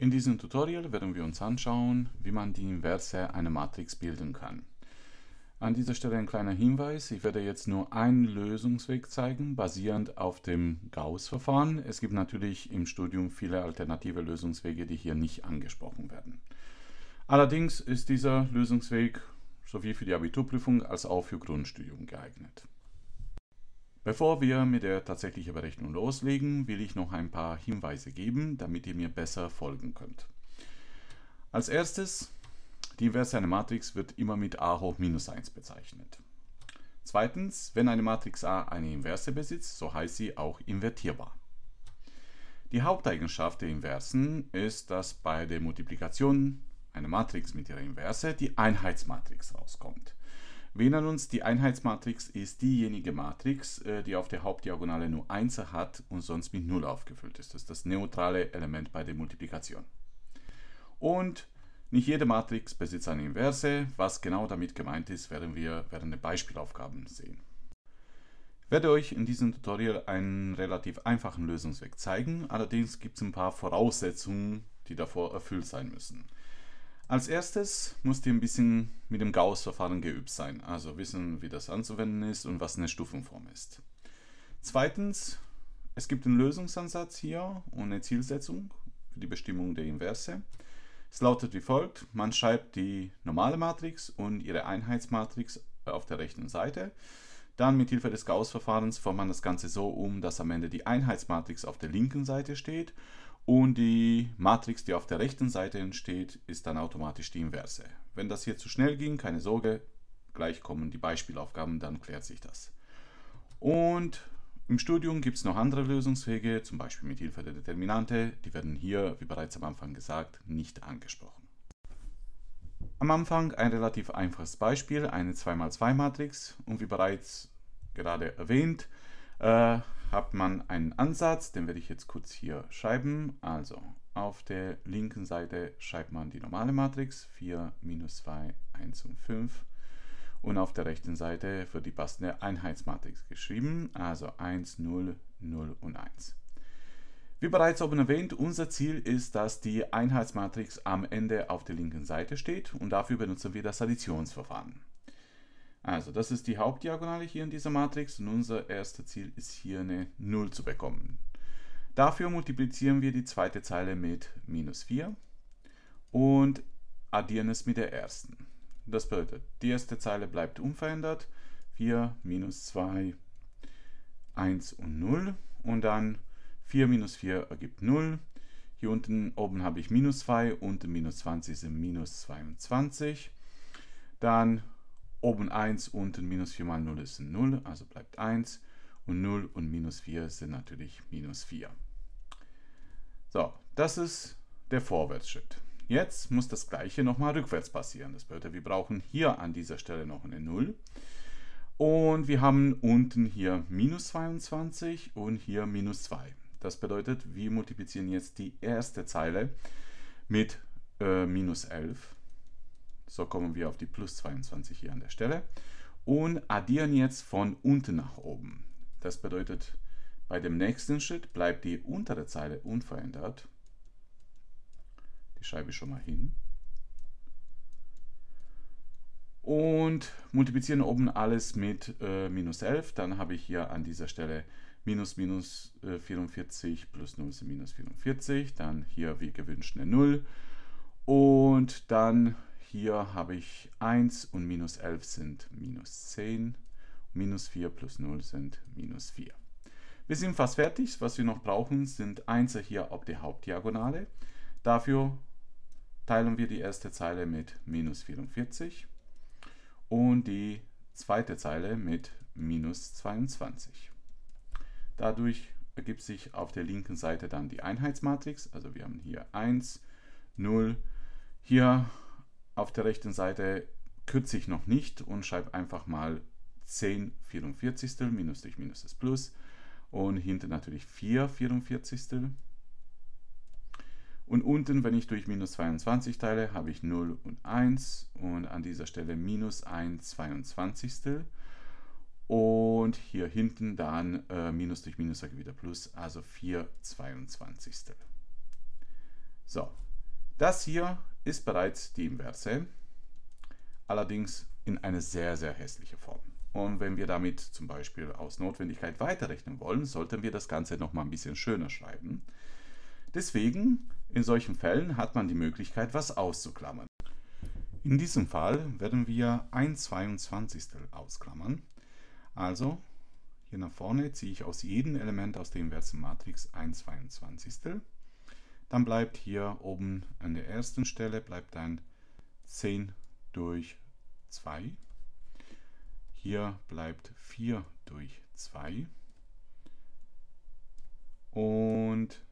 In diesem Tutorial werden wir uns anschauen, wie man die Inverse einer Matrix bilden kann. An dieser Stelle ein kleiner Hinweis, ich werde jetzt nur einen Lösungsweg zeigen, basierend auf dem Gauss-Verfahren. Es gibt natürlich im Studium viele alternative Lösungswege, die hier nicht angesprochen werden. Allerdings ist dieser Lösungsweg sowie für die Abiturprüfung als auch für Grundstudium geeignet. Bevor wir mit der tatsächlichen Berechnung loslegen, will ich noch ein paar Hinweise geben, damit ihr mir besser folgen könnt. Als erstes, die Inverse einer Matrix wird immer mit a hoch minus 1 bezeichnet. Zweitens, wenn eine Matrix A eine Inverse besitzt, so heißt sie auch invertierbar. Die Haupteigenschaft der Inversen ist, dass bei der Multiplikation einer Matrix mit ihrer Inverse die Einheitsmatrix rauskommt. Wir erinnern uns, die Einheitsmatrix ist diejenige Matrix, äh, die auf der Hauptdiagonale nur 1 hat und sonst mit 0 aufgefüllt ist. Das ist das neutrale Element bei der Multiplikation. Und nicht jede Matrix besitzt eine Inverse. Was genau damit gemeint ist, werden wir während der Beispielaufgaben sehen. Ich werde euch in diesem Tutorial einen relativ einfachen Lösungsweg zeigen. Allerdings gibt es ein paar Voraussetzungen, die davor erfüllt sein müssen. Als erstes musst ihr ein bisschen mit dem Gauss-Verfahren geübt sein, also wissen, wie das anzuwenden ist und was eine Stufenform ist. Zweitens, es gibt einen Lösungsansatz hier und eine Zielsetzung für die Bestimmung der Inverse. Es lautet wie folgt, man schreibt die normale Matrix und ihre Einheitsmatrix auf der rechten Seite. Dann mit Hilfe des Gauss-Verfahrens formt man das Ganze so um, dass am Ende die Einheitsmatrix auf der linken Seite steht und die Matrix, die auf der rechten Seite entsteht, ist dann automatisch die Inverse. Wenn das hier zu schnell ging, keine Sorge, gleich kommen die Beispielaufgaben, dann klärt sich das. Und im Studium gibt es noch andere Lösungswege, zum Beispiel mit Hilfe der Determinante. Die werden hier, wie bereits am Anfang gesagt, nicht angesprochen. Am Anfang ein relativ einfaches Beispiel, eine 2x2-Matrix. Und wie bereits gerade erwähnt, äh, hat man einen Ansatz, den werde ich jetzt kurz hier schreiben. Also auf der linken Seite schreibt man die normale Matrix 4, minus 2, 1 und 5. Und auf der rechten Seite wird die passende Einheitsmatrix geschrieben, also 1, 0, 0 und 1. Wie bereits oben erwähnt, unser Ziel ist, dass die Einheitsmatrix am Ende auf der linken Seite steht und dafür benutzen wir das Additionsverfahren. Also, das ist die Hauptdiagonale hier in dieser Matrix und unser erstes Ziel ist hier eine 0 zu bekommen. Dafür multiplizieren wir die zweite Zeile mit minus 4 und addieren es mit der ersten. Das bedeutet, die erste Zeile bleibt unverändert, 4 minus 2, 1 und 0 und dann 4 minus 4 ergibt 0. Hier unten oben habe ich minus 2, unten minus 20 sind minus 22. Dann Oben 1, unten minus 4 mal 0 ist 0, also bleibt 1. Und 0 und minus 4 sind natürlich minus 4. So, das ist der Vorwärtsschritt. Jetzt muss das gleiche nochmal rückwärts passieren. Das bedeutet, wir brauchen hier an dieser Stelle noch eine 0. Und wir haben unten hier minus 22 und hier minus 2. Das bedeutet, wir multiplizieren jetzt die erste Zeile mit äh, minus 11 so kommen wir auf die plus 22 hier an der Stelle. Und addieren jetzt von unten nach oben. Das bedeutet, bei dem nächsten Schritt bleibt die untere Zeile unverändert. Die schreibe ich schon mal hin. Und multiplizieren oben alles mit äh, minus 11. Dann habe ich hier an dieser Stelle minus minus äh, 44 plus 0 sind minus 44. Dann hier wie gewünscht eine 0. Und dann hier habe ich 1 und minus 11 sind minus 10. Minus 4 plus 0 sind minus 4. Wir sind fast fertig. Was wir noch brauchen, sind 1 hier auf der Hauptdiagonale. Dafür teilen wir die erste Zeile mit minus 44 und die zweite Zeile mit minus 22. Dadurch ergibt sich auf der linken Seite dann die Einheitsmatrix. Also wir haben hier 1, 0. Hier auf der rechten Seite kürze ich noch nicht und schreibe einfach mal 10 44. Minus durch Minus ist Plus. Und hinten natürlich 4 44. Und unten, wenn ich durch minus 22 teile, habe ich 0 und 1 und an dieser Stelle minus 1 22. Und hier hinten dann äh, minus durch minus sage wieder plus, also 4 22. So, Das hier ist bereits die Inverse, allerdings in eine sehr, sehr hässliche Form. Und wenn wir damit zum Beispiel aus Notwendigkeit weiterrechnen wollen, sollten wir das Ganze noch mal ein bisschen schöner schreiben. Deswegen, in solchen Fällen hat man die Möglichkeit, was auszuklammern. In diesem Fall werden wir 1 22 ausklammern. Also hier nach vorne ziehe ich aus jedem Element aus der inversen Matrix 1 22. Dann bleibt hier oben an der ersten Stelle bleibt ein 10 durch 2. Hier bleibt 4 durch 2. Und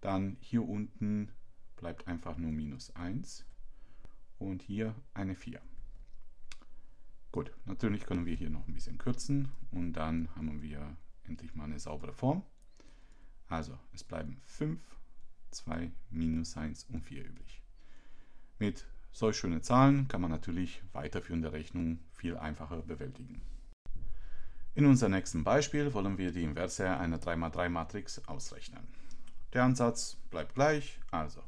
dann hier unten bleibt einfach nur minus 1 und hier eine 4. Gut, natürlich können wir hier noch ein bisschen kürzen und dann haben wir endlich mal eine saubere Form. Also es bleiben 5, 2, minus 1 und 4 übrig. Mit solch schönen Zahlen kann man natürlich weiterführende Rechnungen viel einfacher bewältigen. In unserem nächsten Beispiel wollen wir die Inverse einer 3x3-Matrix ausrechnen. Der Ansatz bleibt gleich, also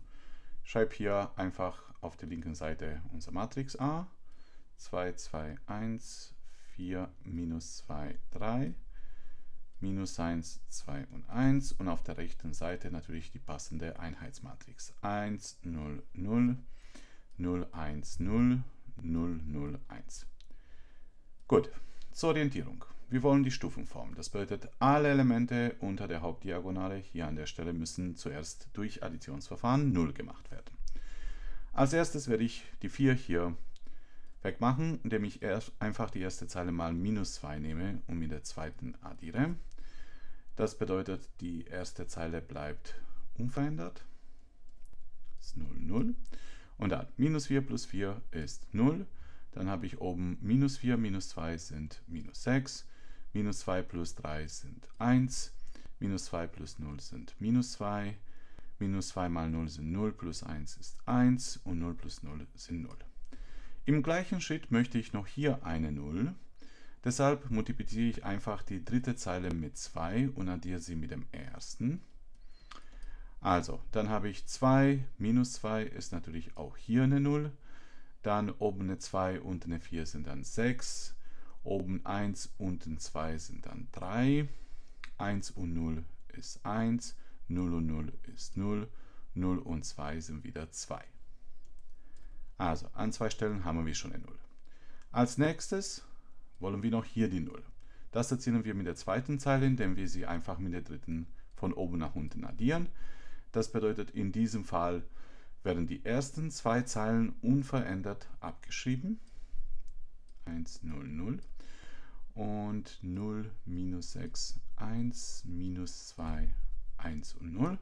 schreibe hier einfach auf der linken Seite unser Matrix A 2, 2, 1, 4, minus 2, 3, minus 1, 2 und 1 und auf der rechten Seite natürlich die passende Einheitsmatrix 1, 0, 0, 0, 1, 0, 0, 0, 1. Gut, zur Orientierung. Wir wollen die Stufen formen. Das bedeutet, alle Elemente unter der Hauptdiagonale hier an der Stelle müssen zuerst durch Additionsverfahren 0 gemacht werden. Als erstes werde ich die 4 hier wegmachen, indem ich einfach die erste Zeile mal minus 2 nehme und mit der zweiten addiere. Das bedeutet, die erste Zeile bleibt unverändert. Das ist 0, 0. Und dann minus 4 plus 4 ist 0. Dann habe ich oben minus 4 minus 2 sind minus 6. Minus 2 plus 3 sind 1. Minus 2 plus 0 sind minus 2. Minus 2 mal 0 sind 0 plus 1 ist 1 und 0 plus 0 sind 0. Im gleichen Schritt möchte ich noch hier eine 0. Deshalb multipliziere ich einfach die dritte Zeile mit 2 und addiere sie mit dem ersten. Also, dann habe ich 2 minus 2 ist natürlich auch hier eine 0. Dann oben eine 2 und eine 4 sind dann 6. Oben 1 unten 2 sind dann 3. 1 und 0 ist 1. 0 und 0 ist 0. 0 und 2 sind wieder 2. Also an zwei Stellen haben wir schon eine 0. Als nächstes wollen wir noch hier die 0. Das erzielen wir mit der zweiten Zeile, indem wir sie einfach mit der dritten von oben nach unten addieren. Das bedeutet, in diesem Fall werden die ersten zwei Zeilen unverändert abgeschrieben. 1, 0, 0 und 0, minus 6, 1, minus 2, 1 und 0.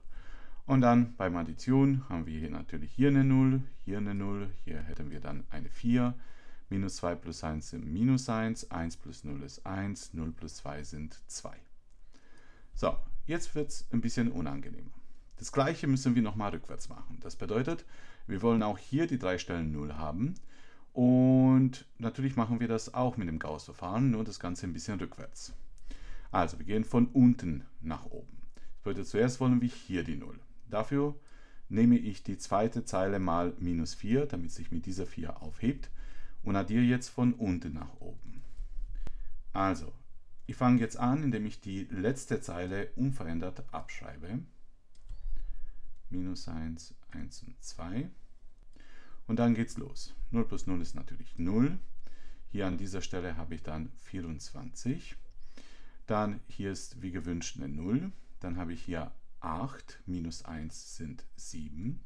Und dann beim Addition haben wir hier natürlich hier eine 0, hier eine 0, hier hätten wir dann eine 4. Minus 2 plus 1 sind minus 1, 1 plus 0 ist 1, 0 plus 2 sind 2. So, jetzt wird es ein bisschen unangenehmer. Das gleiche müssen wir nochmal rückwärts machen. Das bedeutet, wir wollen auch hier die drei Stellen 0 haben. Und natürlich machen wir das auch mit dem Gauss-Verfahren, nur das Ganze ein bisschen rückwärts. Also, wir gehen von unten nach oben. Das bedeutet, zuerst wollen wir hier die 0. Dafür nehme ich die zweite Zeile mal minus 4, damit sich mit dieser 4 aufhebt und addiere jetzt von unten nach oben. Also, ich fange jetzt an, indem ich die letzte Zeile unverändert abschreibe. Minus 1, 1 und 2. Und dann geht's los. 0 plus 0 ist natürlich 0. Hier an dieser Stelle habe ich dann 24. Dann hier ist wie gewünscht eine 0. Dann habe ich hier 8, minus 1 sind 7.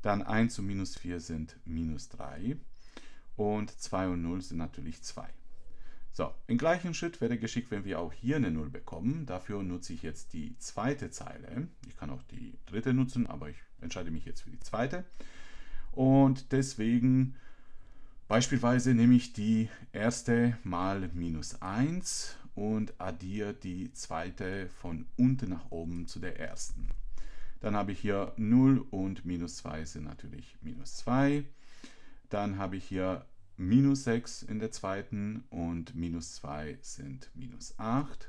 Dann 1 und minus 4 sind minus 3. Und 2 und 0 sind natürlich 2. So, im gleichen Schritt wäre geschickt, wenn wir auch hier eine 0 bekommen. Dafür nutze ich jetzt die zweite Zeile. Ich kann auch die dritte nutzen, aber ich entscheide mich jetzt für die zweite. Und deswegen beispielsweise nehme ich die erste mal minus 1 und addiere die zweite von unten nach oben zu der ersten. Dann habe ich hier 0 und minus 2 sind natürlich minus 2. Dann habe ich hier minus 6 in der zweiten und minus 2 sind minus 8.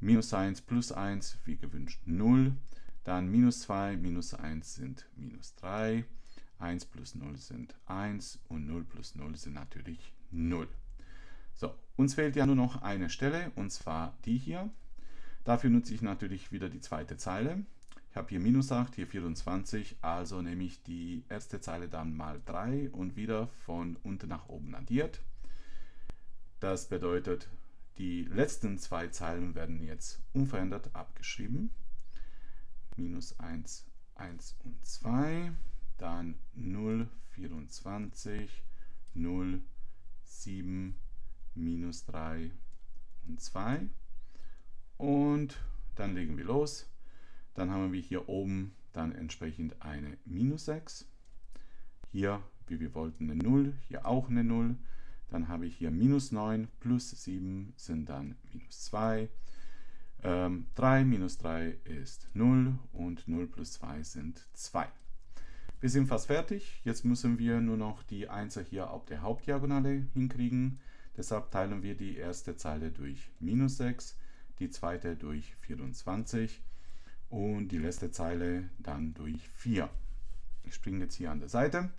Minus 1 plus 1, wie gewünscht 0. Dann minus 2, minus 1 sind minus 3. 1 plus 0 sind 1 und 0 plus 0 sind natürlich 0. So, uns fehlt ja nur noch eine Stelle und zwar die hier. Dafür nutze ich natürlich wieder die zweite Zeile. Ich habe hier minus 8, hier 24, also nehme ich die erste Zeile dann mal 3 und wieder von unten nach oben addiert. Das bedeutet, die letzten zwei Zeilen werden jetzt unverändert abgeschrieben. Minus 1, 1 und 2, dann 0, 24, 0, 7, minus 3 und 2. Und dann legen wir los. Dann haben wir hier oben dann entsprechend eine minus 6. Hier, wie wir wollten, eine 0, hier auch eine 0. Dann habe ich hier minus 9 plus 7 sind dann minus 2. Ähm, 3 minus 3 ist 0 und 0 plus 2 sind 2. Wir sind fast fertig. Jetzt müssen wir nur noch die Einser hier auf der Hauptdiagonale hinkriegen. Deshalb teilen wir die erste Zeile durch minus 6, die zweite durch 24 und die letzte Zeile dann durch 4. Ich springe jetzt hier an der Seite.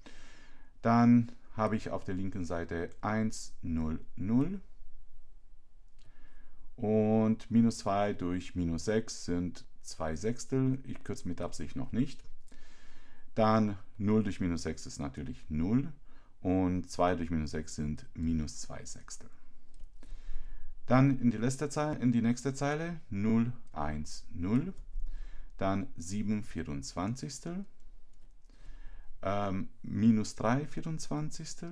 Dann habe ich auf der linken Seite 1, 0, 0 und minus 2 durch minus 6 sind 2 Sechstel. Ich kürze mit Absicht noch nicht. Dann 0 durch minus 6 ist natürlich 0 und 2 durch minus 6 sind minus 2 Sechstel. Dann in die, letzte Zeile, in die nächste Zeile 0, 1, 0 dann 7 24. Ähm, minus 3 24.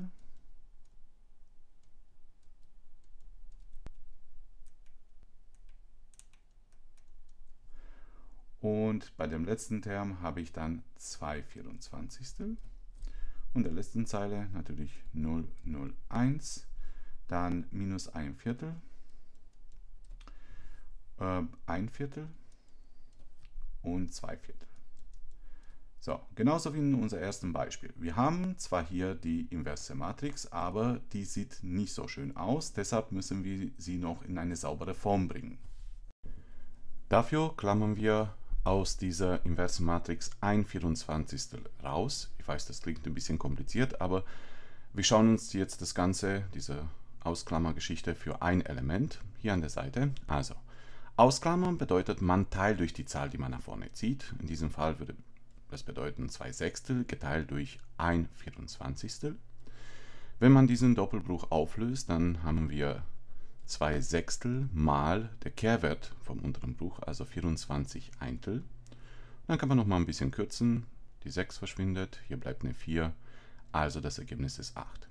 Und bei dem letzten Term habe ich dann 2 24. Und der letzten Zeile natürlich 0, 0, 1. Dann minus 1 Viertel. Äh, 1 Viertel und 2 Viertel. So, genauso wie in unserem ersten Beispiel. Wir haben zwar hier die inverse Matrix, aber die sieht nicht so schön aus, deshalb müssen wir sie noch in eine saubere Form bringen. Dafür klammern wir aus dieser inversen Matrix ein 24. raus. Ich weiß, das klingt ein bisschen kompliziert, aber wir schauen uns jetzt das Ganze, diese Ausklammergeschichte für ein Element hier an der Seite. Also Ausklammern bedeutet, man teilt durch die Zahl, die man nach vorne zieht. In diesem Fall würde das bedeuten 2 Sechstel geteilt durch 1 Vierundzwanzigstel. Wenn man diesen Doppelbruch auflöst, dann haben wir 2 Sechstel mal der Kehrwert vom unteren Bruch, also 24 Eintel. Dann kann man noch mal ein bisschen kürzen. Die 6 verschwindet, hier bleibt eine 4, also das Ergebnis ist 8.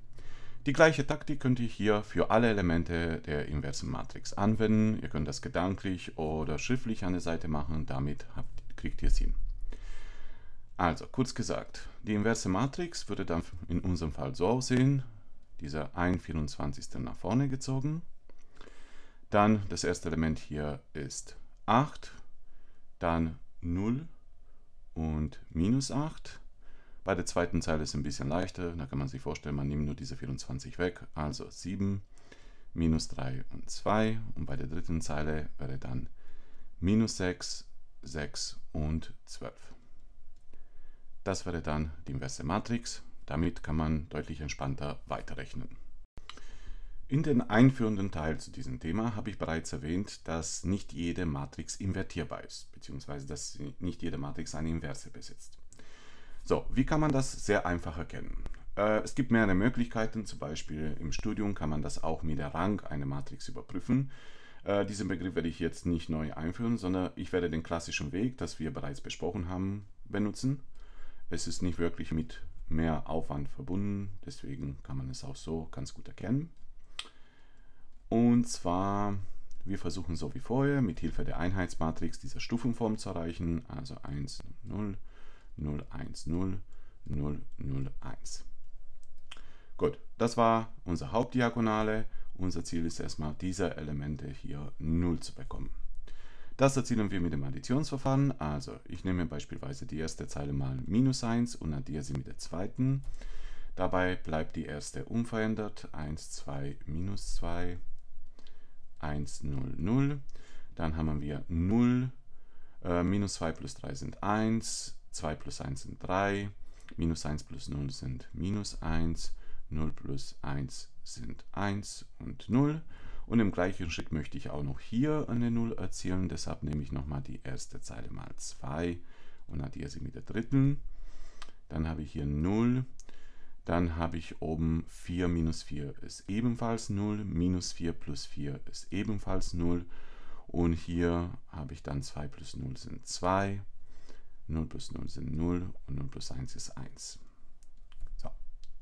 Die gleiche Taktik könnt ihr hier für alle Elemente der inversen Matrix anwenden. Ihr könnt das gedanklich oder schriftlich an der Seite machen, damit habt, kriegt ihr es hin. Also, kurz gesagt, die inverse Matrix würde dann in unserem Fall so aussehen, dieser 1 24. nach vorne gezogen. Dann das erste Element hier ist 8, dann 0 und minus 8. Bei der zweiten Zeile ist es ein bisschen leichter. Da kann man sich vorstellen, man nimmt nur diese 24 weg. Also 7, minus 3 und 2. Und bei der dritten Zeile wäre dann minus 6, 6 und 12. Das wäre dann die inverse Matrix. Damit kann man deutlich entspannter weiterrechnen. In den einführenden Teil zu diesem Thema habe ich bereits erwähnt, dass nicht jede Matrix invertierbar ist, beziehungsweise dass nicht jede Matrix eine Inverse besitzt. So, wie kann man das sehr einfach erkennen? Äh, es gibt mehrere Möglichkeiten, zum Beispiel im Studium kann man das auch mit der Rang einer Matrix überprüfen. Äh, diesen Begriff werde ich jetzt nicht neu einführen, sondern ich werde den klassischen Weg, das wir bereits besprochen haben, benutzen. Es ist nicht wirklich mit mehr Aufwand verbunden, deswegen kann man es auch so ganz gut erkennen. Und zwar, wir versuchen so wie vorher mit Hilfe der Einheitsmatrix diese Stufenform zu erreichen, also 1, 0, 0, 1, 0, 0, 0, 1. Gut, das war unsere Hauptdiagonale. Unser Ziel ist erstmal, diese Elemente hier 0 zu bekommen. Das erzielen wir mit dem Additionsverfahren. Also, ich nehme beispielsweise die erste Zeile mal minus 1 und addiere sie mit der zweiten. Dabei bleibt die erste unverändert. 1, 2, minus 2, 1, 0, 0. Dann haben wir 0 Äh, minus 2 plus 3 sind 1, 2 plus 1 sind 3, minus 1 plus 0 sind minus 1, 0 plus 1 sind 1 und 0. Und im gleichen Schritt möchte ich auch noch hier eine 0 erzielen, deshalb nehme ich nochmal die erste Zeile mal 2 und addiere sie mit der dritten. Dann habe ich hier 0, dann habe ich oben 4 minus 4 ist ebenfalls 0, minus 4 plus 4 ist ebenfalls 0 und hier habe ich dann 2 plus 0 sind 2, 0 plus 0 sind 0 und 0 plus 1 ist 1. So,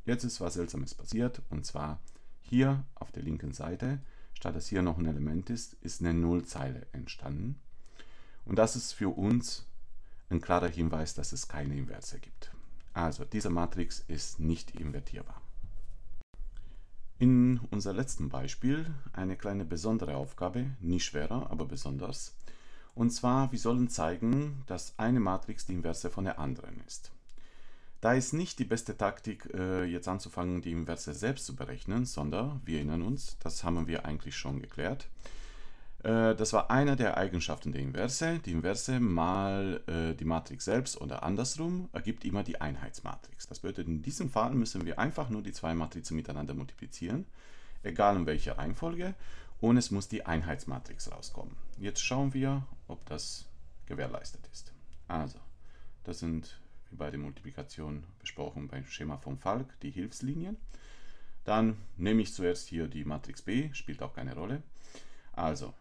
jetzt ist was Seltsames passiert und zwar hier auf der linken Seite, statt dass hier noch ein Element ist, ist eine Nullzeile entstanden. Und das ist für uns ein klarer Hinweis, dass es keine Inverse gibt. Also diese Matrix ist nicht invertierbar. In unserem letzten Beispiel eine kleine besondere Aufgabe, nicht schwerer, aber besonders. Und zwar, wir sollen zeigen, dass eine Matrix die Inverse von der anderen ist. Da ist nicht die beste Taktik, äh, jetzt anzufangen, die Inverse selbst zu berechnen, sondern, wir erinnern uns, das haben wir eigentlich schon geklärt, äh, das war eine der Eigenschaften der Inverse. Die Inverse mal äh, die Matrix selbst oder andersrum ergibt immer die Einheitsmatrix. Das bedeutet, in diesem Fall müssen wir einfach nur die zwei Matrizen miteinander multiplizieren, egal in welcher Reihenfolge, und es muss die Einheitsmatrix rauskommen. Jetzt schauen wir, ob das gewährleistet ist. Also, das sind, wie bei der Multiplikation besprochen, beim Schema von Falk, die Hilfslinien. Dann nehme ich zuerst hier die Matrix B, spielt auch keine Rolle. Also,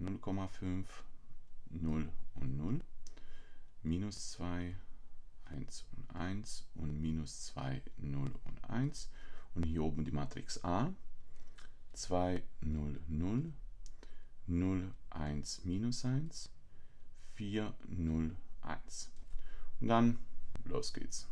0,5, 0 und 0, minus 2, 1 und 1 und minus 2, 0 und 1 und hier oben die Matrix A, 2, 0, 0, 0, 1, minus 1, 4, 0, 1. Und dann los geht's.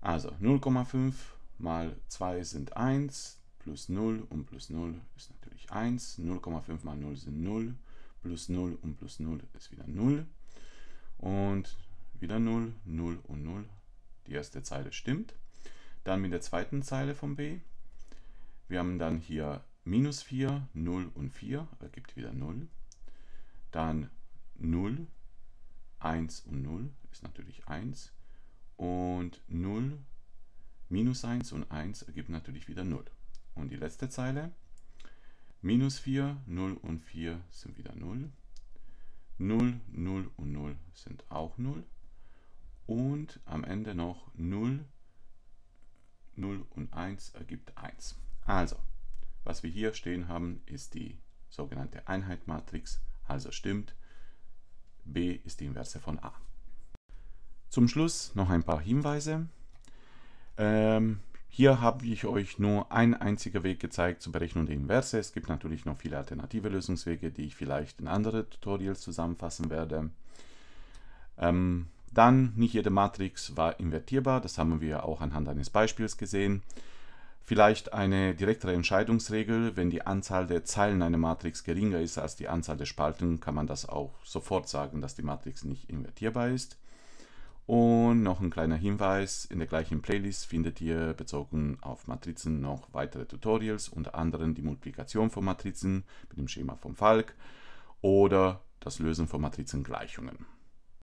Also 0,5 mal 2 sind 1, plus 0 und plus 0 ist natürlich 1. 0,5 mal 0 sind 0. Plus 0 und plus 0 ist wieder 0. Und wieder 0, 0 und 0. Die erste Zeile stimmt. Dann mit der zweiten Zeile von b. Wir haben dann hier minus 4, 0 und 4, ergibt wieder 0. Dann 0, 1 und 0 ist natürlich 1. Und 0, minus 1 und 1 ergibt natürlich wieder 0. Und die letzte Zeile, minus 4, 0 und 4 sind wieder 0. 0, 0 und 0 sind auch 0. Und am Ende noch 0, 0 und 1 ergibt 1. Also, was wir hier stehen haben, ist die sogenannte Einheitmatrix. Also stimmt, B ist die Inverse von A. Zum Schluss noch ein paar Hinweise. Ähm, hier habe ich euch nur einen einzigen Weg gezeigt zur Berechnung der Inverse. Es gibt natürlich noch viele alternative Lösungswege, die ich vielleicht in andere Tutorials zusammenfassen werde. Ähm, dann, nicht jede Matrix war invertierbar, das haben wir auch anhand eines Beispiels gesehen. Vielleicht eine direktere Entscheidungsregel, wenn die Anzahl der Zeilen einer Matrix geringer ist als die Anzahl der Spalten, kann man das auch sofort sagen, dass die Matrix nicht invertierbar ist. Und noch ein kleiner Hinweis, in der gleichen Playlist findet ihr bezogen auf Matrizen noch weitere Tutorials, unter anderem die Multiplikation von Matrizen mit dem Schema von Falk oder das Lösen von Matrizengleichungen.